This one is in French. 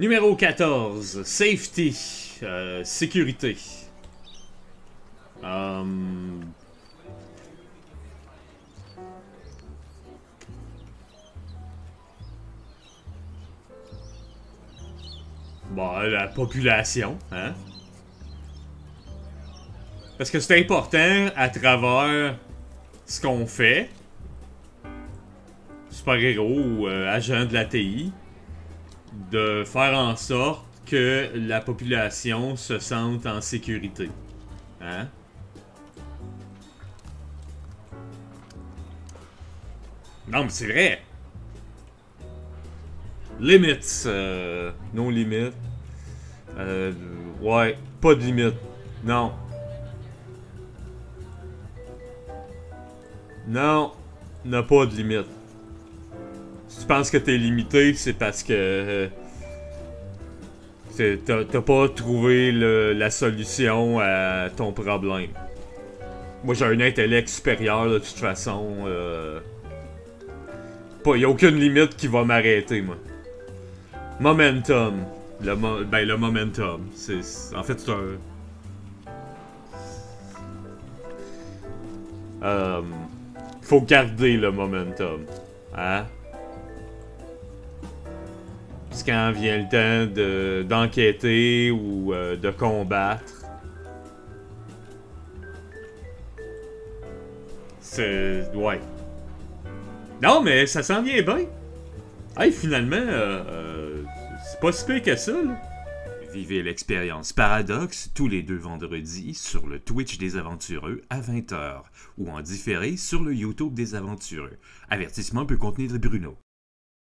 Numéro 14, safety, euh, sécurité. Um... Bon, la population, hein? Parce que c'est important à travers ce qu'on fait, super-héros ou euh, agent de la TI, de faire en sorte que la population se sente en sécurité. Hein? Non, mais c'est vrai. Limits. Euh, non limite. Euh, ouais, pas de limite. Non. Non, n'a pas de limite. Si tu penses que t'es limité, c'est parce que euh, t'as pas trouvé la solution à ton problème. Moi, j'ai un intellect supérieur de toute façon. Euh, pas, a aucune limite qui va m'arrêter, moi. Momentum. Le ben, le momentum. En fait, c'est un... Euh, faut garder le momentum. Hein? Quand vient le temps de, d'enquêter ou euh, de combattre? C'est... Ouais. Non, mais ça s'en vient bien. Hey, finalement, euh, euh, c'est pas si pire que ça, là. Vivez l'expérience Paradox tous les deux vendredis sur le Twitch des Aventureux à 20h ou en différé sur le YouTube des Aventureux. Avertissement peut contenir Bruno.